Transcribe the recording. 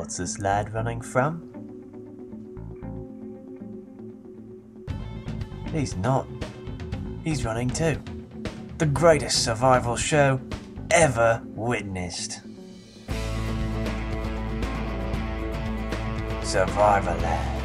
What's this lad running from? He's not. He's running too. The greatest survival show ever witnessed. Survivorland.